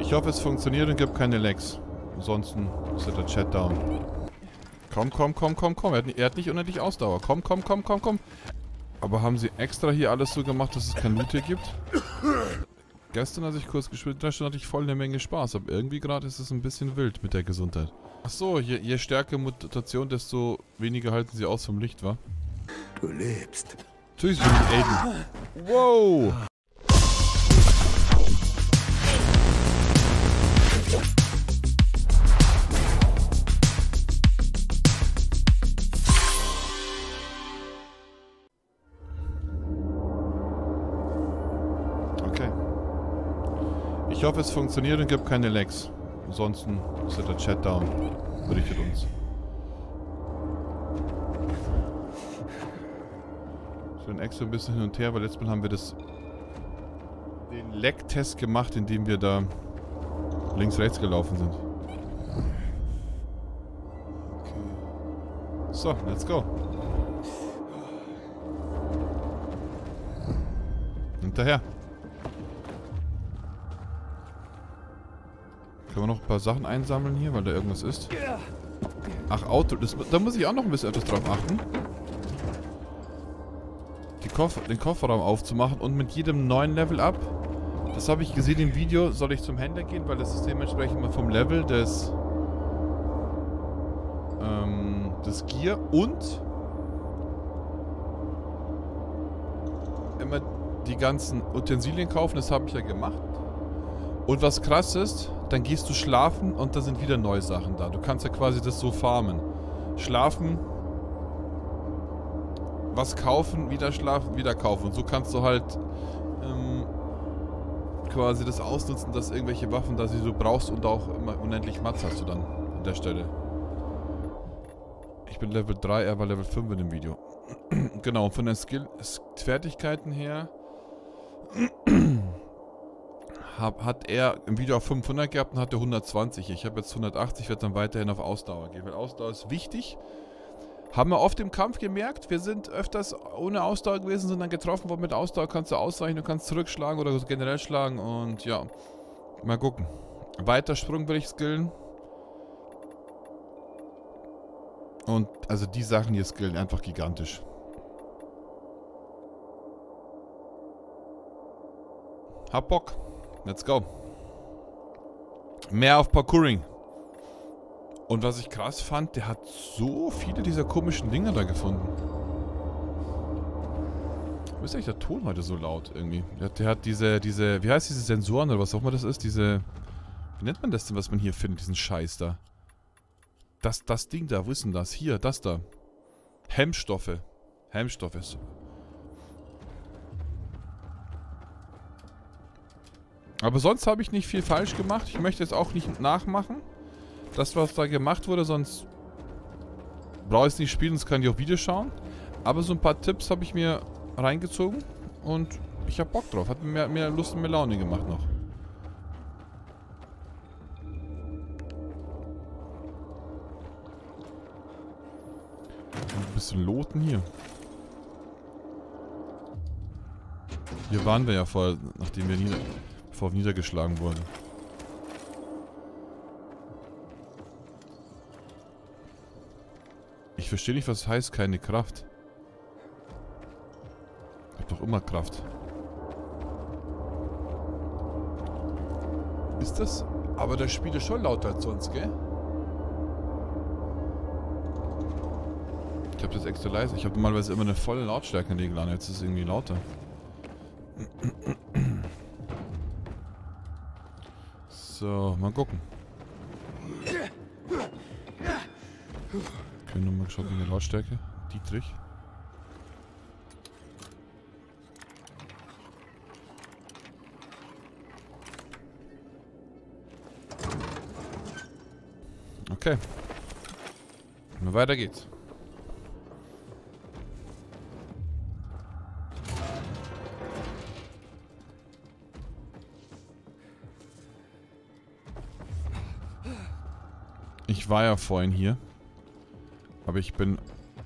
Ich hoffe, es funktioniert und gibt keine Lags. Ansonsten ist der Chat down. Komm, komm, komm, komm, komm. Er hat, er hat nicht unendlich Ausdauer. Komm, komm, komm, komm, komm. Aber haben sie extra hier alles so gemacht, dass es kein Loot hier gibt? Gestern, als ich kurz gespielt habe, hatte ich voll eine Menge Spaß. Aber irgendwie gerade ist es ein bisschen wild mit der Gesundheit. Ach so, je, je stärker Mutation, desto weniger halten sie aus vom Licht, wa? Du lebst. Tschüss, bin ich Aiden. Wow! Hoffe, es funktioniert und gibt keine Lags. Ansonsten ist der Chat down. Berichtet uns. Ich bin extra ein bisschen hin und her, weil letztes Mal haben wir das den Lag-Test gemacht, indem wir da links-rechts gelaufen sind. So, let's go. Hinterher. Können wir noch ein paar Sachen einsammeln hier, weil da irgendwas ist? Ach, Auto. Das, da muss ich auch noch ein bisschen etwas drauf achten. Koffer, den Kofferraum aufzumachen und mit jedem neuen Level up. Das habe ich gesehen im Video. Soll ich zum Händler gehen, weil das ist dementsprechend mal vom Level des ähm, des Gear und immer die ganzen Utensilien kaufen. Das habe ich ja gemacht. Und was krass ist, dann gehst du schlafen und da sind wieder neue Sachen da. Du kannst ja quasi das so farmen. Schlafen, was kaufen, wieder schlafen, wieder kaufen. Und so kannst du halt ähm, quasi das ausnutzen, dass irgendwelche Waffen da die du brauchst und auch immer unendlich Mats hast du dann an der Stelle. Ich bin Level 3, er war Level 5 in dem Video. genau, von den Skill-Fertigkeiten her hab, hat er im Video auf 500 gehabt und hatte 120. Ich habe jetzt 180, werde dann weiterhin auf Ausdauer gehen, weil Ausdauer ist wichtig. Haben wir oft im Kampf gemerkt, wir sind öfters ohne Ausdauer gewesen, sind dann getroffen worden. Mit Ausdauer kannst du ausweichen, du kannst zurückschlagen oder generell schlagen und ja, mal gucken. Weiter Sprung will ich skillen. Und also die Sachen hier skillen einfach gigantisch. Hab Bock. Let's go. Mehr auf Parkouring. Und was ich krass fand, der hat so viele dieser komischen Dinger da gefunden. Warum ist eigentlich der Ton heute so laut irgendwie? Der, der, hat diese, diese, wie heißt diese Sensoren oder was auch immer das ist? Diese, wie nennt man das denn, was man hier findet, diesen Scheiß da? Das, das Ding da, wo ist denn das? Hier, das da. Hemmstoffe. Hemmstoffe. Aber sonst habe ich nicht viel falsch gemacht. Ich möchte es auch nicht nachmachen. Das, was da gemacht wurde, sonst brauche ich es nicht spielen, sonst kann ich auch Videos schauen. Aber so ein paar Tipps habe ich mir reingezogen und ich habe Bock drauf. Hat mir mehr, Lust und mehr Laune gemacht noch. Ein bisschen loten hier. Hier waren wir ja vor, nachdem wir nieder bevor niedergeschlagen wurden. Ich verstehe nicht, was heißt keine Kraft. Ich hab doch immer Kraft. Ist das? Aber das Spiel ist schon lauter als sonst, gell? Ich habe das extra leise. Ich habe normalerweise immer eine volle Lautstärke in an. Jetzt ist es irgendwie lauter. So, mal gucken. Okay, nochmal geschaut in der Lautstärke. Dietrich. Okay. Weiter geht's. War ja vorhin hier. Aber ich bin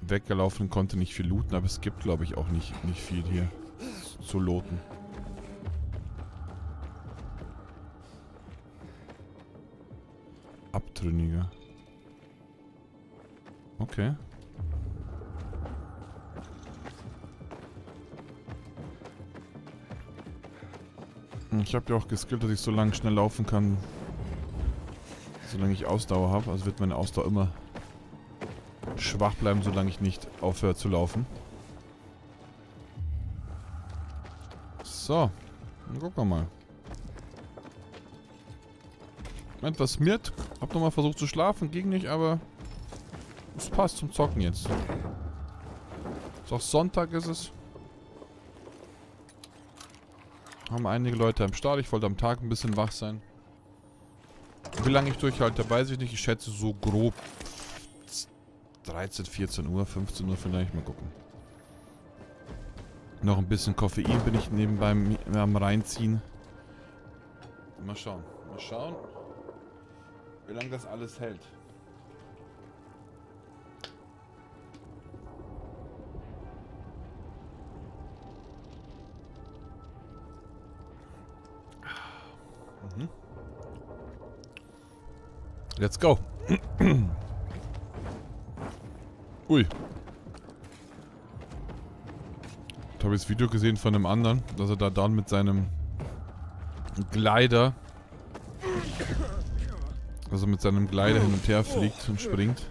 weggelaufen konnte nicht viel looten. Aber es gibt, glaube ich, auch nicht, nicht viel hier zu looten. Abtrünniger. Okay. Ich habe ja auch geskillt, dass ich so lange schnell laufen kann, solange ich Ausdauer habe. Also wird meine Ausdauer immer schwach bleiben, solange ich nicht aufhöre zu laufen. So, dann gucken wir mal. Etwas mit. Hab nochmal versucht zu schlafen, ging nicht, aber es passt zum Zocken jetzt. Ist auch Sonntag ist es. Haben einige Leute am Start. Ich wollte am Tag ein bisschen wach sein. Wie lange ich durchhalte, weiß ich nicht. Ich schätze so grob 13, 14 Uhr, 15 Uhr vielleicht. Mal gucken. Noch ein bisschen Koffein bin ich nebenbei am reinziehen. Mal schauen. Mal schauen, wie lange das alles hält. Let's go. Ui. Ich habe das Video gesehen von einem anderen, dass er da dann mit seinem Glider, also mit seinem Glider hin und her fliegt und springt.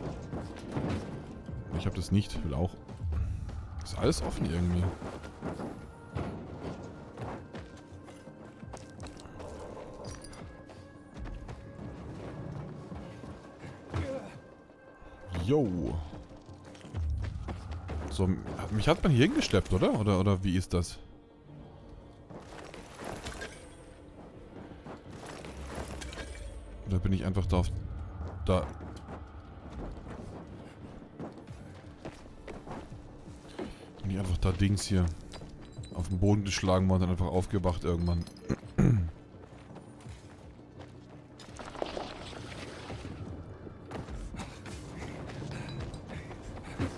Ich habe das nicht, will auch. Ist alles offen irgendwie. Yo. So, mich hat man hier hingeschleppt, oder? Oder, oder wie ist das? Oder bin ich einfach da auf... Da... Bin ich einfach da Dings hier auf den Boden geschlagen worden und einfach aufgewacht irgendwann.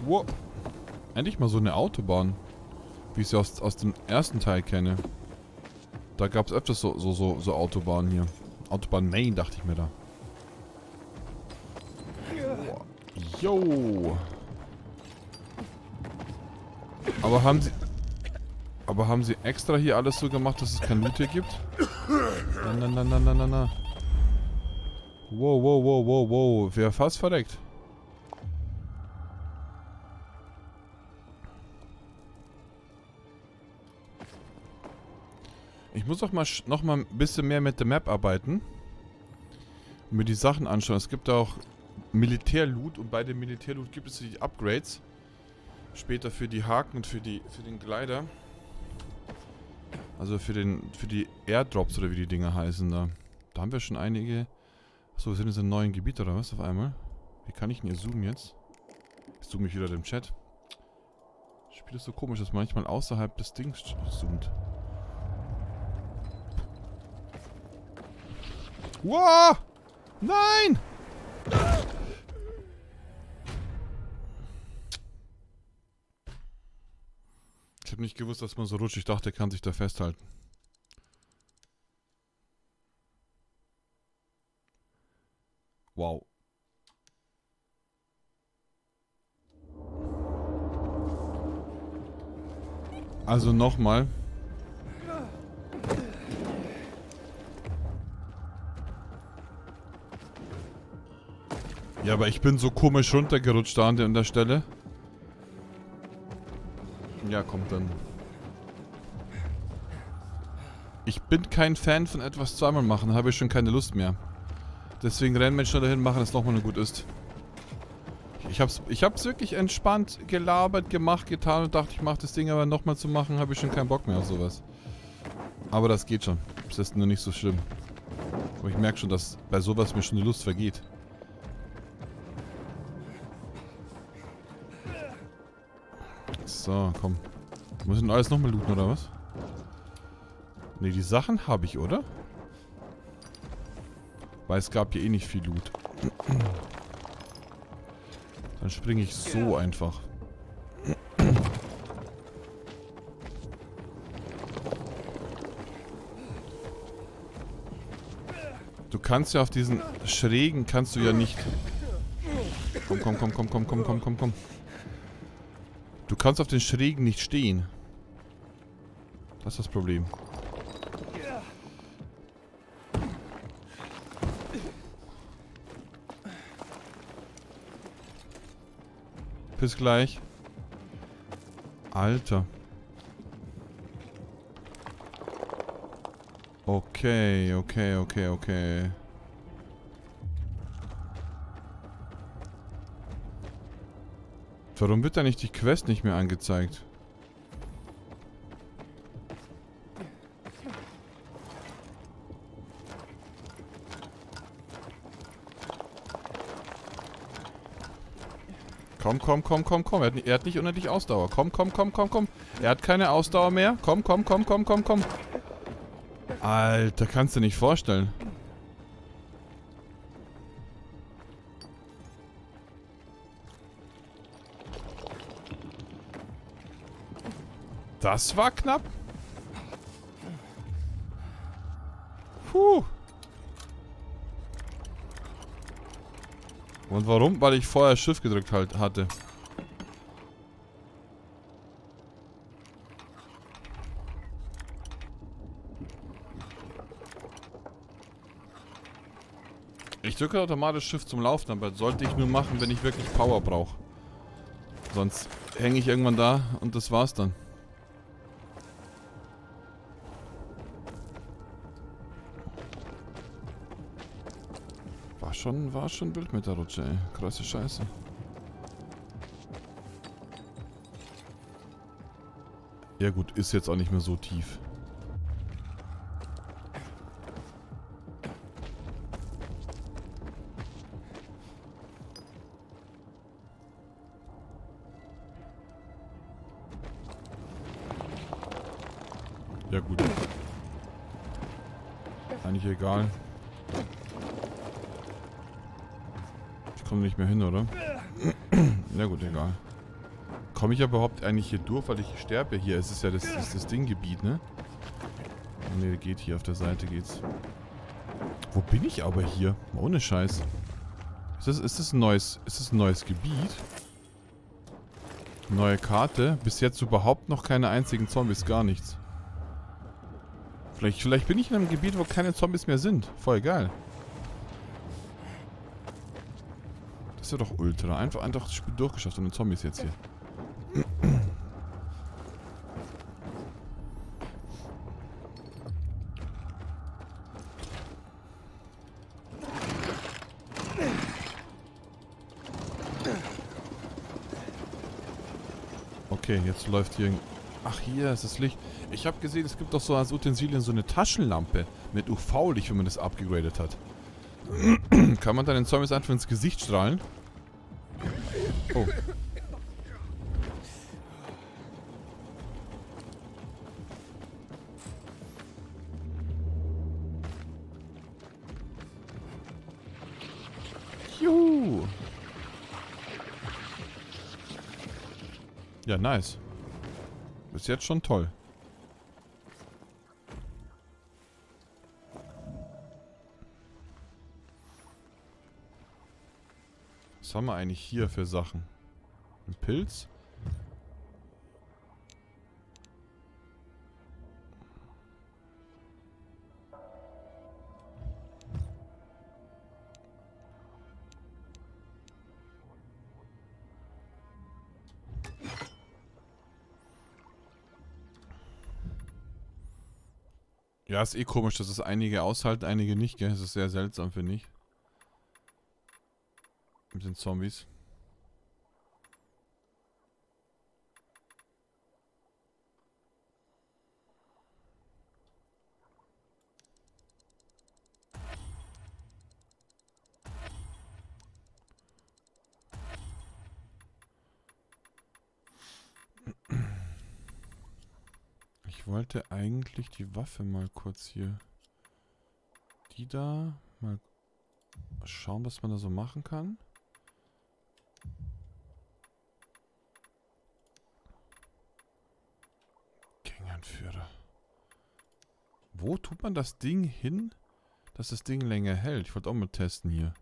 Wow. Endlich mal so eine Autobahn. Wie ich sie aus, aus dem ersten Teil kenne. Da gab es öfters so, so, so, so Autobahnen hier. Autobahn Main, dachte ich mir da. Yo. Aber haben sie... Aber haben sie extra hier alles so gemacht, dass es kein Loot hier gibt? Na, na, na, na, na, na, na. Wow, wow, wow, wow, wow. Wer fast verreckt. Ich muss doch mal noch mal ein bisschen mehr mit der Map arbeiten. Und mir die Sachen anschauen. Es gibt auch Militärloot und bei dem Militärloot gibt es die Upgrades. Später für die Haken und für die für den Glider. Also für den für die Airdrops oder wie die Dinger heißen da. Da haben wir schon einige. Achso, wir sind jetzt im neuen Gebiet oder was auf einmal? Wie kann ich denn hier zoomen jetzt? Ich zoome mich wieder im Chat. Das Spiel ist so komisch, dass manchmal außerhalb des Dings zoomt. Wow! Nein! Ich habe nicht gewusst, dass man so rutscht. Ich dachte, er kann sich da festhalten. Wow. Also nochmal. Ja, aber ich bin so komisch runtergerutscht da an der Stelle. Ja, kommt dann. Ich bin kein Fan von etwas zweimal machen, habe ich schon keine Lust mehr. Deswegen rennen wir schnell dahin, machen es nochmal gut ist. Ich hab's, ich hab's wirklich entspannt gelabert, gemacht, getan und dachte, ich mach das Ding aber nochmal zu machen, habe ich schon keinen Bock mehr auf sowas. Aber das geht schon. Das ist nur nicht so schlimm. Aber ich merke schon, dass bei sowas mir schon die Lust vergeht. So, komm. Muss ich denn alles nochmal looten, oder was? Ne, die Sachen habe ich, oder? Weil es gab hier eh nicht viel Loot. Dann springe ich so einfach. Du kannst ja auf diesen schrägen, kannst du ja nicht... Komm, komm, komm, komm, komm, komm, komm, komm, komm. Du kannst auf den schrägen nicht stehen. Das ist das Problem. Bis gleich. Alter. Okay, okay, okay, okay. Warum wird da nicht die Quest nicht mehr angezeigt? Komm, komm, komm, komm, komm. Er hat, er hat nicht unendlich Ausdauer. Komm, komm, komm, komm, komm. Er hat keine Ausdauer mehr. Komm, komm, komm, komm, komm, komm. Alter, kannst du nicht vorstellen. Das war knapp. Puh. Und warum? Weil ich vorher Schiff gedrückt halt hatte. Ich drücke automatisch Schiff zum Laufen, aber sollte ich nur machen, wenn ich wirklich Power brauche. Sonst hänge ich irgendwann da und das war's dann. Schon, war schon wild mit der Rutsche, ey. Krasse Scheiße. Ja gut, ist jetzt auch nicht mehr so tief. Komme ich überhaupt eigentlich hier durch, weil ich sterbe hier? Es ist ja das, das, das Dinggebiet, ne? Ne, geht hier auf der Seite geht's. Wo bin ich aber hier? Ohne Scheiß. Ist das, ist das ein neues, ist das ein neues Gebiet? Neue Karte. Bis jetzt überhaupt noch keine einzigen Zombies, gar nichts. Vielleicht, vielleicht bin ich in einem Gebiet, wo keine Zombies mehr sind. Voll geil. Das ist ja doch ultra. Einfach, einfach das Spiel durchgeschafft ohne Zombies jetzt hier. Okay, jetzt läuft hier... Ach, hier ist das Licht. Ich habe gesehen, es gibt doch so als Utensilien so eine Taschenlampe mit UV-Licht, wenn man das abgegradet hat. Kann man dann den Zombies einfach ins Gesicht strahlen? Oh. Ja, nice. Bis jetzt schon toll. Was haben wir eigentlich hier für Sachen? Ein Pilz? Ja, ist eh komisch, dass es einige aushalten, einige nicht, gell? Das ist sehr seltsam, finde ich. Mit den Zombies. Ich wollte eigentlich die Waffe mal kurz hier. Die da. Mal schauen, was man da so machen kann. Gängeanführer. Wo tut man das Ding hin, dass das Ding länger hält. Ich wollte auch mal testen hier.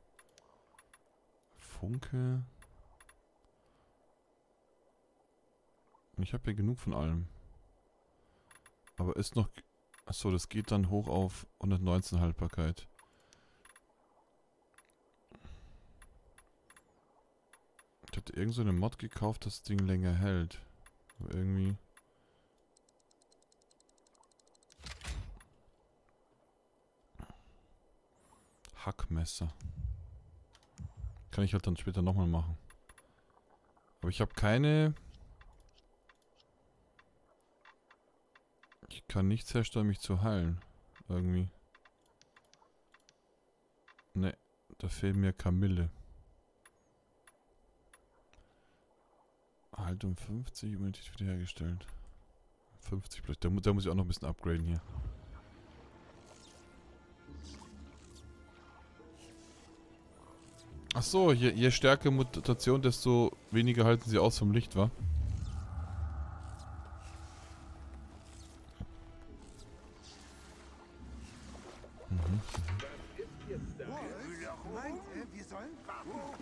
Funke. Ich habe ja genug von allem. Aber ist noch... Achso, das geht dann hoch auf 119 Haltbarkeit. Ich hatte irgend so eine Mod gekauft, das Ding länger hält. Aber irgendwie... Hackmesser. Kann ich halt dann später nochmal machen. Aber ich habe keine... Ich kann nichts herstellen, mich zu heilen. Irgendwie. Ne, da fehlt mir Kamille. Halt um 50, Immunität wiederhergestellt. 50 plus. Da, da muss ich auch noch ein bisschen upgraden hier. Ach so, je, je stärker Mutation, desto weniger halten sie aus vom Licht, wa? Sollen zum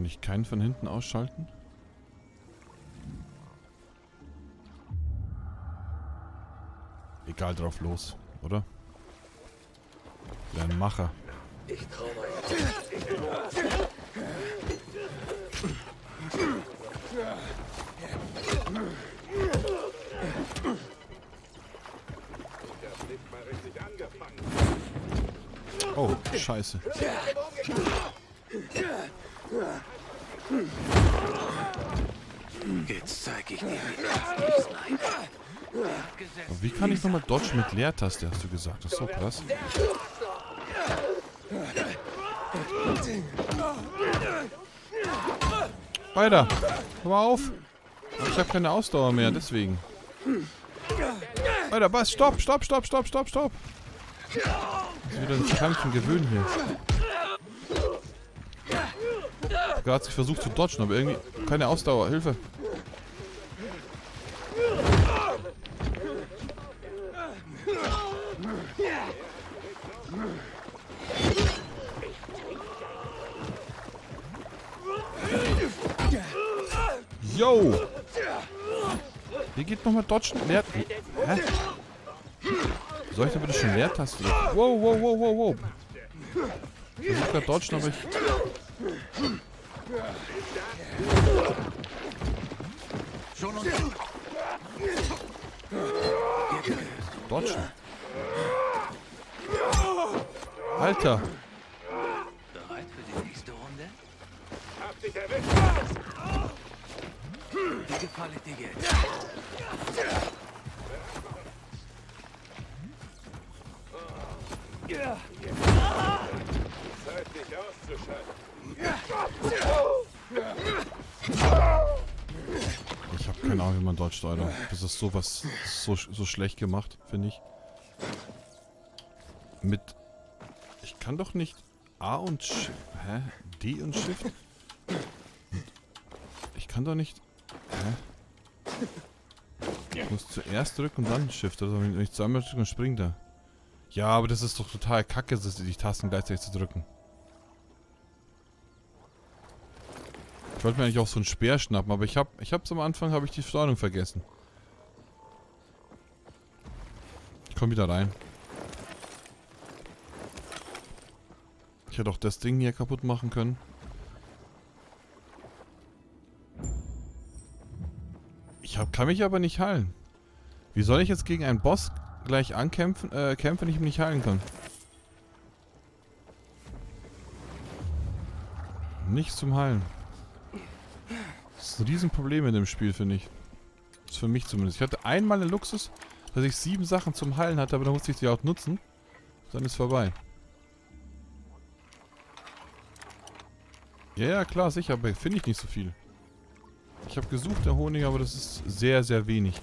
Kann ich keinen von hinten ausschalten? Egal drauf los, oder? Der ein Macher. Ich traue euch. Oh, scheiße. Jetzt zeig ich dir, wie meine. Aber wie kann ich nochmal Dodge mit Leertaste, hast du gesagt? Das ist so krass. Weiter. Hör mal auf. Ich habe keine Ausdauer mehr, deswegen. Weiter, was? Stopp, stopp, stopp, stopp, stopp, stopp. Muss wieder ins Kämpfen gewöhnen hier. Gerade hat sich versucht zu dodgen, aber irgendwie keine Ausdauer. Hilfe. Yo! Wie geht nochmal Dodgen? Leer... Hä? Soll ich da bitte schon Leertaste? Wow, wow, wow, wow, wow. Ich versuch grad Dodgen, aber ich... Schon und Dodgen. Alter. bereit für die nächste Runde? Hab dich erwischt! Wie gefällt dir jetzt? Zeit, dich auszuschalten. Ich habe keine Ahnung, wie man dodgt, Alter. Das ist sowas so, so schlecht gemacht, finde ich. Mit... Ich kann doch nicht A und Sch Hä? D und Shift? Ich kann doch nicht... Hä? Ich muss zuerst drücken und dann Shift. Also wenn ich zweimal drücke, springt er. Ja, aber das ist doch total kacke, die Tasten gleichzeitig zu drücken. Ich wollte mir eigentlich auch so einen Speer schnappen, aber ich hab, ich hab's am Anfang, habe ich die Steuerung vergessen. Ich komm wieder rein. Hätte auch das Ding hier kaputt machen können. Ich hab, kann mich aber nicht heilen. Wie soll ich jetzt gegen einen Boss gleich ankämpfen, äh, kämpfen, wenn ich mich nicht heilen kann? Nichts zum Heilen. Das ist ein Riesenproblem in dem Spiel, finde ich. Das ist für mich zumindest. Ich hatte einmal einen Luxus, dass ich sieben Sachen zum Heilen hatte, aber da musste ich die auch nutzen. Dann ist vorbei. Ja, ja, klar, sicher, aber finde ich nicht so viel. Ich habe gesucht, der Honig, aber das ist sehr, sehr wenig.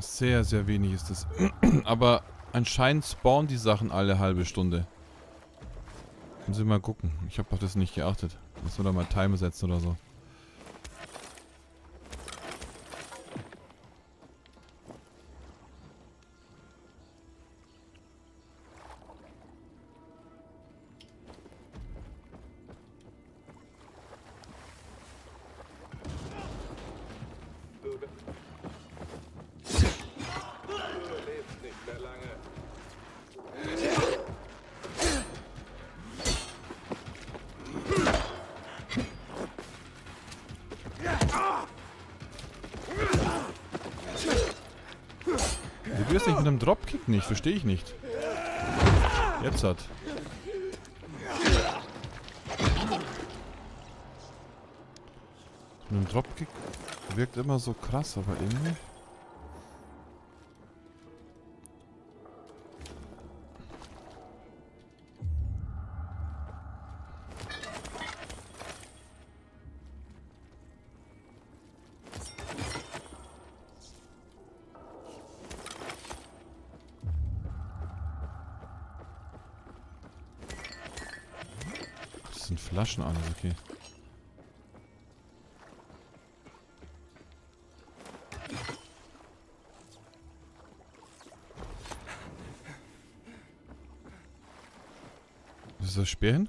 Sehr, sehr wenig ist das. aber anscheinend spawnen die Sachen alle halbe Stunde. Müssen wir mal gucken. Ich habe auf das nicht geachtet. Müssen wir da mal Timer setzen oder so. Wirst nicht mit einem Dropkick nicht, verstehe ich nicht. Jetzt hat. Mit einem Dropkick wirkt immer so krass, aber irgendwie. Sind Flaschen alles, okay. Was ist das Speer hin?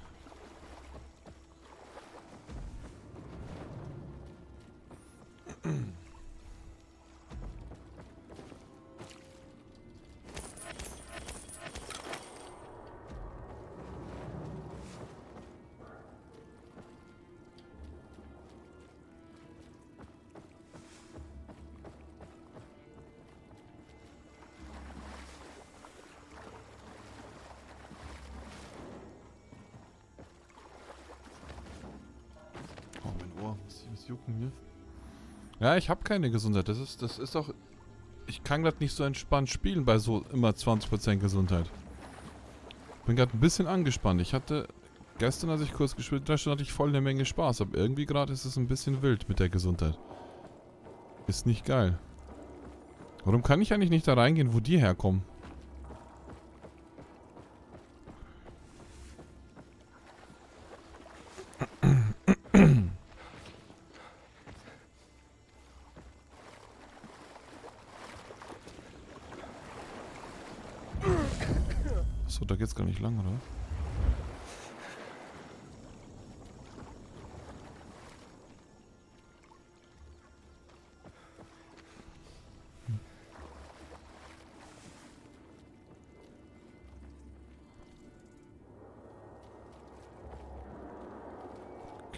Was jucken hier? Ja, ich habe keine Gesundheit. Das ist, das ist doch... Ich kann gerade nicht so entspannt spielen bei so immer 20% Gesundheit. Bin gerade ein bisschen angespannt. Ich hatte... Gestern, als ich kurz gespielt habe, hatte ich voll eine Menge Spaß. Aber irgendwie gerade ist es ein bisschen wild mit der Gesundheit. Ist nicht geil. Warum kann ich eigentlich nicht da reingehen, wo die herkommen?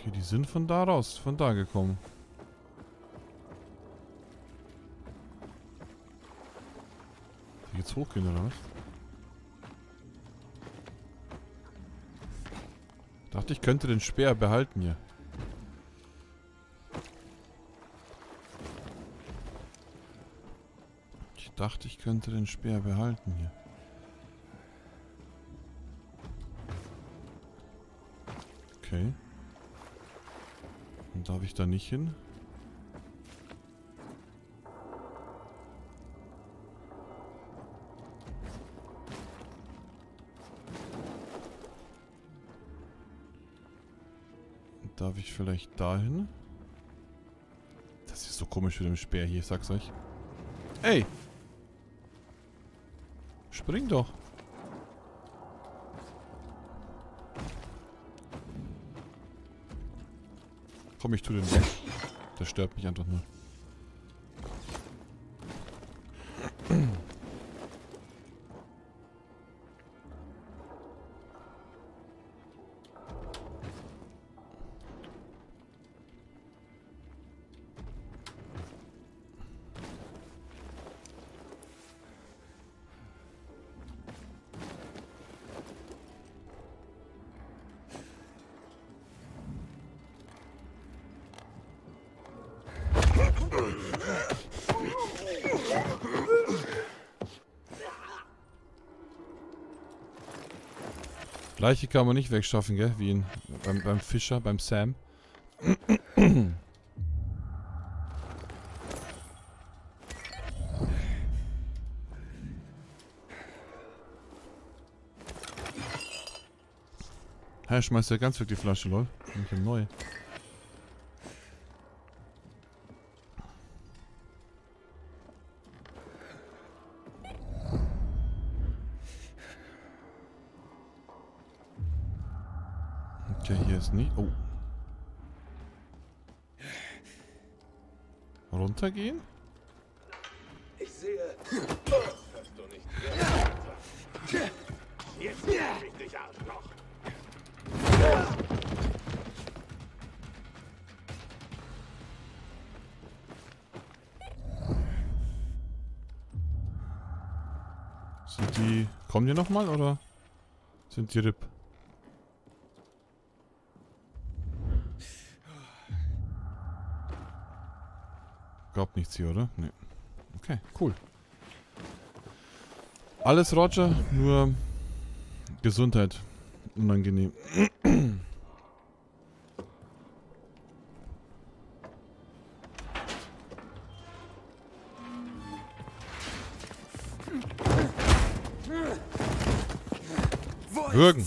Okay, die sind von da raus, von da gekommen. Die jetzt hochgehen, oder was? Dachte, ich könnte den Speer behalten hier. Ich dachte, ich könnte den Speer behalten hier. Da nicht hin? Darf ich vielleicht dahin? Das ist so komisch mit dem Speer hier, ich sag's euch. Ey! Spring doch! Komm, ich tu den weg. Der stört mich einfach nur. Leiche kann man nicht wegschaffen, gell? Wie in, beim, beim Fischer, beim Sam. Hä, schmeißt ja ganz weg die Flasche, lol. Ich hab neu. Runtergehen? Ich sehe. Hast du nicht gehört? Jetzt ich dich, Arschloch. Sind die. Kommen die nochmal oder sind die RIP? Gab nichts hier, oder? Nee. Okay, cool. Alles Roger, nur Gesundheit. Unangenehm. Würgen.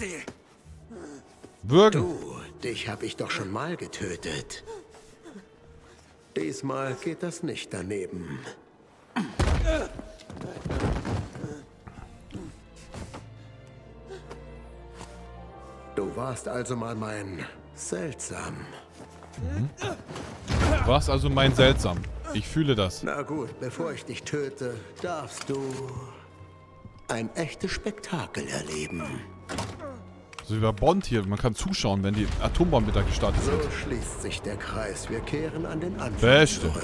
Würgen! Du, dich habe ich doch schon mal getötet. Diesmal geht das nicht daneben. Du warst also mal mein seltsam. Was also mein seltsam? Ich fühle das. Na gut, bevor ich dich töte, darfst du ein echtes Spektakel erleben. So wie bei Bond hier. Man kann zuschauen, wenn die Atombomben wieder gestartet So wird. schließt sich der Kreis. Wir kehren an den Anfang Beste. zurück.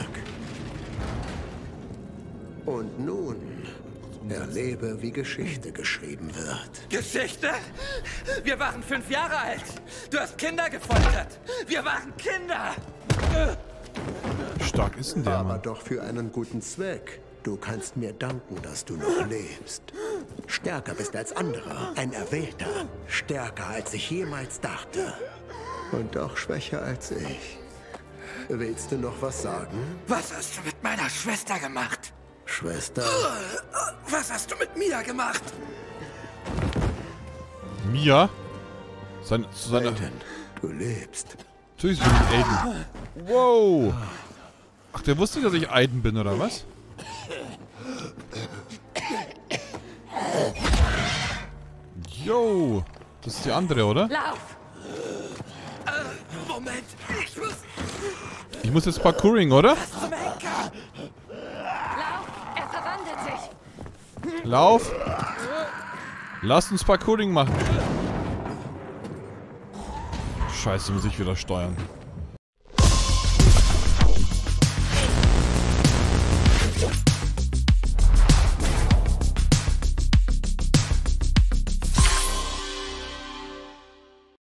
Und nun erlebe, wie Geschichte geschrieben wird. Geschichte? Wir waren fünf Jahre alt. Du hast Kinder gefoltert. Wir waren Kinder. Stark ist denn der, Aber Mann? doch für einen guten Zweck. Du kannst mir danken, dass du noch lebst. Stärker bist als andere. Ein Erwählter. Stärker, als ich jemals dachte. Und doch schwächer als ich. Willst du noch was sagen, Was hast du mit meiner Schwester gemacht? Schwester? Was hast du mit Mia gemacht? Mia? Seine, seine, Aiden, du lebst. Natürlich bin ich Aiden. Wow. Ach, der wusste, dass ich Aiden bin, oder was? Yo. Das ist die andere, oder? Lauf! Moment, ich muss Ich muss jetzt Parkouring, oder? zum Henker. Lauf! Er verwandelt sich! Lauf. Lass uns Parkouring machen. Scheiße, muss ich wieder steuern.